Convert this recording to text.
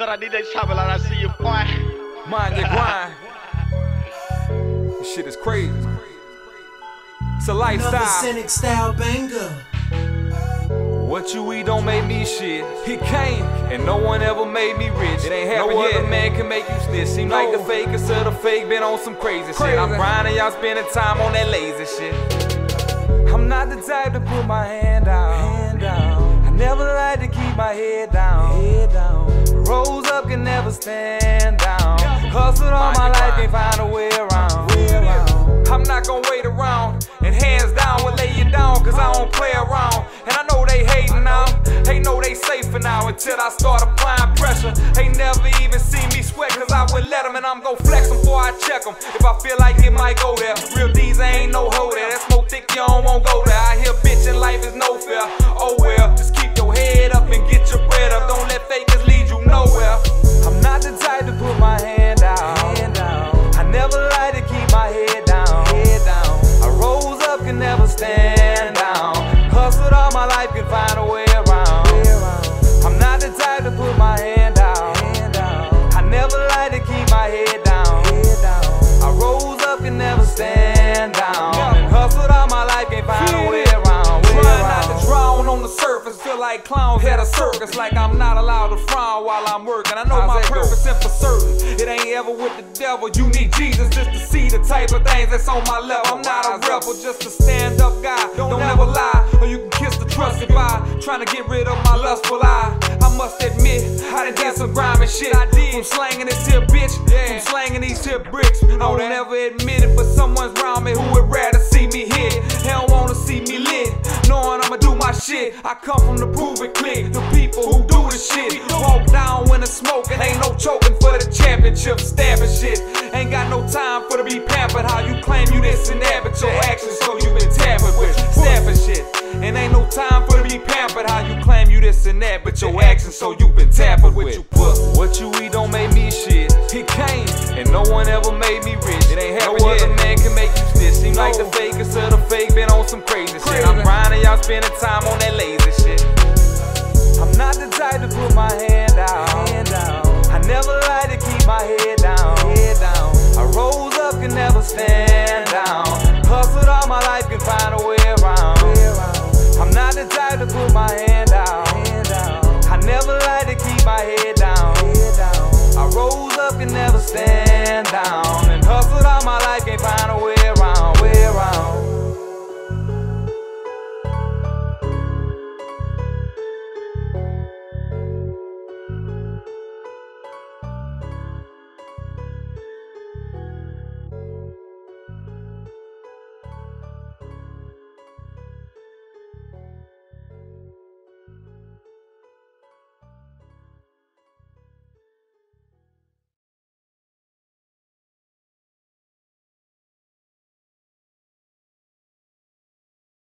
Said I need that chopper like I see you, boy. Mind your grind. This shit is crazy. It's a lifestyle. Another lifestyle. Cynic style banger. What you eat don't make me shit. He came, and no one ever made me rich. It ain't happened no yet. other man can make you snitch. Seem like the No. fakest of the fake been on some crazy, Crazy. shit. I'm grinding, y'all spending time on that lazy shit. I'm not the type to put my hand out. Never stand down. Hustled all my life, can't find a way around. I'm not gonna wait around. And hands down will lay you down, cause I don't play around. And I know they hating now. They know they safer now until I start applying pressure. They never even see me sweat, cause I would let them. And I'm gon' flex them before I check them. If I feel like it might go there. Real Dee-Z ain't no like clowns at a circus, like I'm not allowed to frown while I'm working. I know How's my that go? purpose and for certain. It ain't ever with the devil. You need Jesus just to see the type of things that's on my level. I'm not a rebel, just a stand up guy. Don't, ever lie, or you can kiss the trust goodbye. Trying to get rid of my lustful eye. I must admit, I done did some grimy shit. I did. From slanging this here bitch, yeah. from slanging these here bricks. I don't ever admit it, but someone's around me who would I come from the prove it click, the people who do the shit. Walk down when it's smoking, ain't no choking for the championship, stabbing shit. Ain't got no time for to be pampered. How you claim you this and that, but your actions show you been tampered with, stabbing shit. And ain't no time for to be pampered. How you claim you this and that, but your actions show you been tampered with. You put What you eat don't make me shit. He came, and no one ever made me rich. It ain't happened No yet. other man can make you snitch. Seem like the No. fakest of the fake been on some crazy, shit. I'm grinding, y'all spending time on that my head down. Head down. I rose up, can never stand down. Hustled all my life, can find a way around. I'm not the type to put my hand out. I never like to keep my. Head down. I rose up, can never stand down.